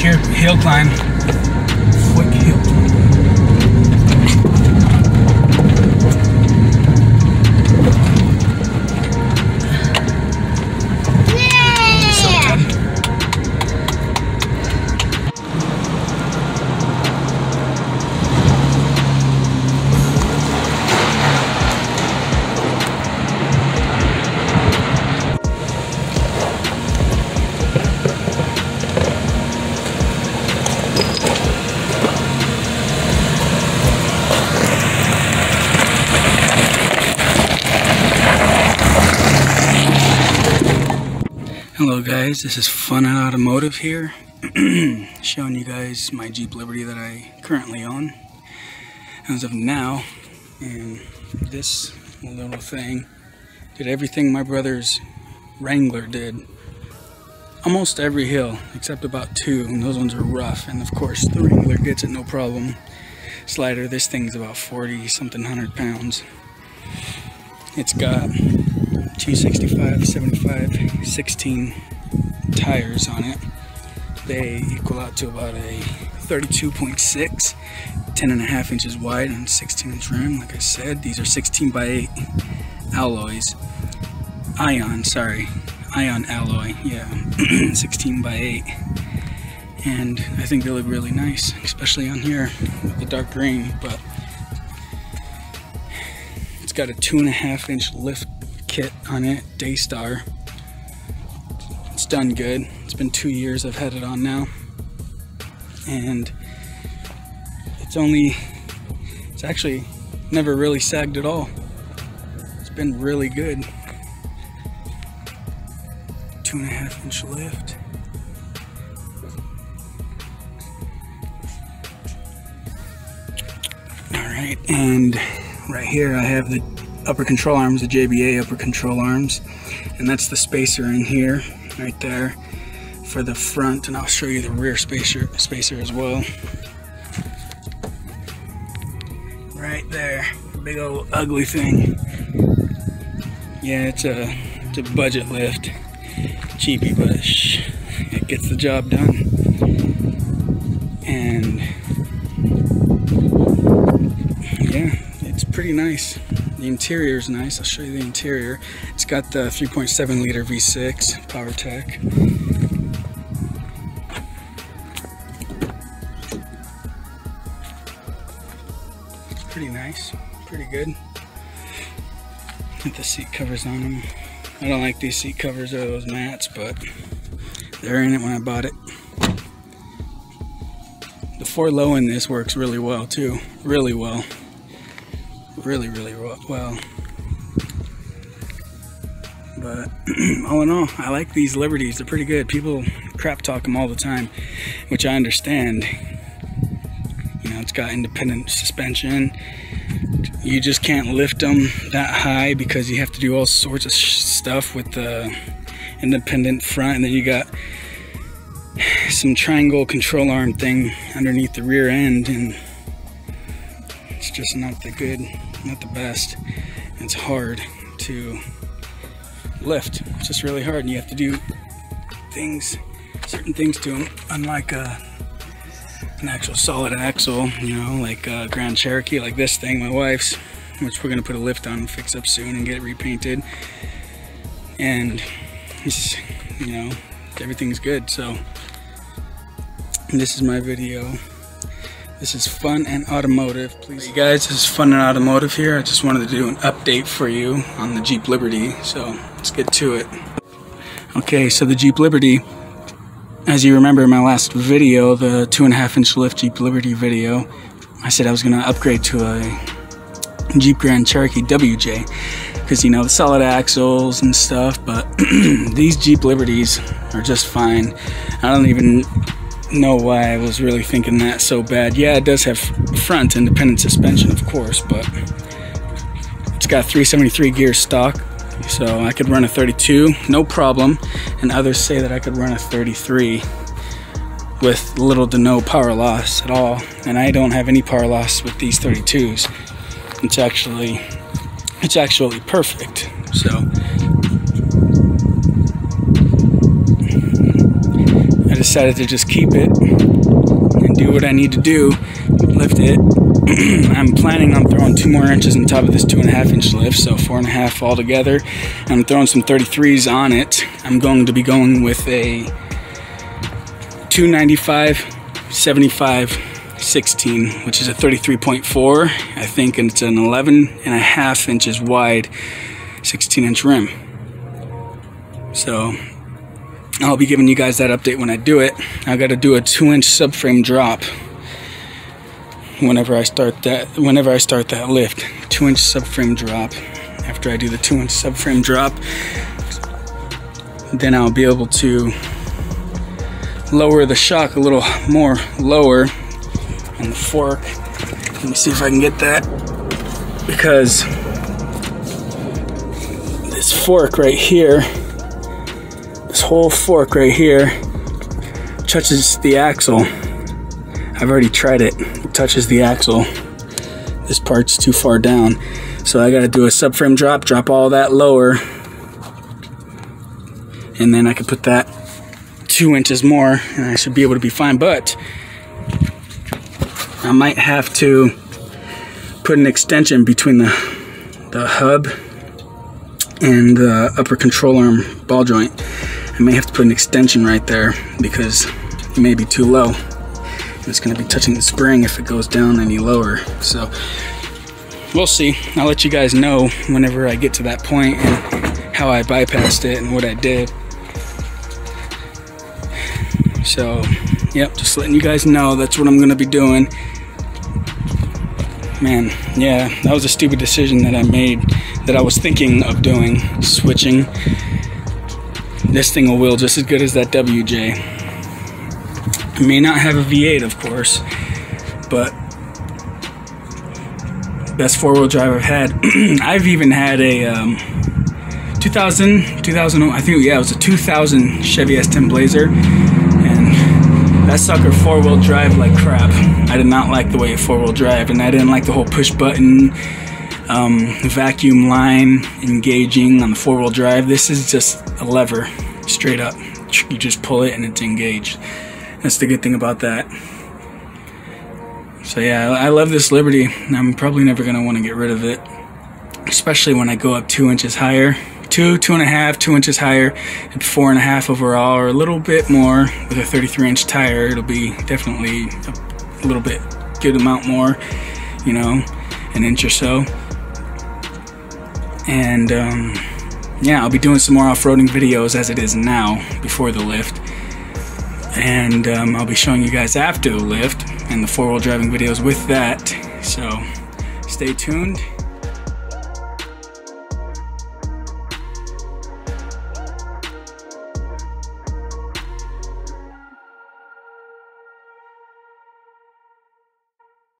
quick hill climb. Quick hill Hello guys, this is Fun Automotive here, showing you guys my Jeep Liberty that I currently own as of now. And this little thing did everything my brother's Wrangler did. Almost every hill, except about two, and those ones are rough. And of course, the Wrangler gets it no problem. Slider, this thing's about 40 something hundred pounds. It's got 265, 75, 16 tires on it. They equal out to about a 32.6, 10 and a half inches wide and 16 inch rim. Like I said, these are 16 by 8 alloys. Ion, sorry. Ion alloy, yeah. 16 by 8. And I think they look really nice, especially on here with the dark green, but it's got a two and a half inch lift kit on it, Daystar. It's done good. It's been two years I've had it on now. And it's only, it's actually never really sagged at all. It's been really good. Two and a half inch lift. Alright, and right here I have the upper control arms, the JBA upper control arms, and that's the spacer in here, right there, for the front, and I'll show you the rear spacer spacer as well. Right there, big old ugly thing. Yeah, it's a it's a budget lift, cheapy, but it gets the job done. And yeah, it's pretty nice. The interior is nice. I'll show you the interior. It's got the 3.7 liter V6 PowerTech. It's pretty nice. Pretty good. Got the seat covers on them. I don't like these seat covers or those mats, but they're in it when I bought it. The four low in this works really well too. Really well really, really well. But all in all, I like these Liberties. They're pretty good. People crap talk them all the time, which I understand. You know, it's got independent suspension. You just can't lift them that high because you have to do all sorts of stuff with the independent front, and then you got some triangle control arm thing underneath the rear end, and just not the good not the best. It's hard to lift. It's just really hard, and you have to do things, certain things to them, unlike a, an actual solid axle, you know, like a Grand Cherokee, like this thing, my wife's, which we're gonna put a lift on and fix up soon and get it repainted. And it's, you know, everything's good. So this is my video. This is Fun and Automotive. Please, hey guys, this is Fun and Automotive here. I just wanted to do an update for you on the Jeep Liberty. So let's get to it. Okay, so the Jeep Liberty, as you remember in my last video, the two and a half inch lift Jeep Liberty video, I said I was gonna upgrade to a Jeep Grand Cherokee WJ because you know the solid axles and stuff, but these Jeep Liberties are just fine. I don't even know why I was really thinking that so bad. Yeah, it does have front independent suspension, of course, but it's got 373 gear stock, so I could run a 32, no problem. And others say that I could run a 33 with little to no power loss at all. And I don't have any power loss with these 32s. It's actually, it's actually perfect. So decided to just keep it and do what I need to do, lift it. I'm planning on throwing two more inches on top of this two and a half inch lift, so four and a half altogether. I'm throwing some 33s on it. I'm going to be going with a 295, 75, 16, which is a 33.4, I think, and it's an 11 and a half inches wide, 16 inch rim. So I'll be giving you guys that update when I do it. I got to do a two inch subframe drop whenever I start that whenever I start that lift. Two inch subframe drop. After I do the two inch subframe drop, then I'll be able to lower the shock a little more lower on the fork. Let me see if I can get that because this fork right here, this whole fork right here touches the axle. I've already tried it. It touches the axle. This part's too far down. So I gotta do a subframe drop, drop all that lower, and then I can put that two inches more and I should be able to be fine. But I might have to put an extension between the, the hub and the upper control arm ball joint. I may have to put an extension right there because it may be too low. It's going to be touching the spring if it goes down any lower. So we'll see. I'll let you guys know whenever I get to that point and how I bypassed it and what I did. So, yep, just letting you guys know that's what I'm going to be doing. Man, yeah, that was a stupid decision that I made that I was thinking of doing, switching. This thing will wheel just as good as that WJ. It may not have a V8, of course, but best four-wheel drive I've had. I've even had a um, 2000, 2000, I think, yeah, it was a 2000 Chevy S10 Blazer and that sucker four wheel drive like crap. I did not like the way it four wheel drive, and I didn't like the whole push button um, vacuum line engaging on the four wheel drive. This is just a lever, straight up. You just pull it and it's engaged. That's the good thing about that. So yeah, I love this Liberty. I'm probably never gonna want to get rid of it, especially when I go up two inches higher two, two and a half, two inches higher, four and a half overall, or a little bit more with a 33 inch tire. It'll be definitely a little bit good amount more, you know, an inch or so. And um, yeah, I'll be doing some more off-roading videos as it is now before the lift. And um, I'll be showing you guys after the lift and the four-wheel driving videos with that. So stay tuned.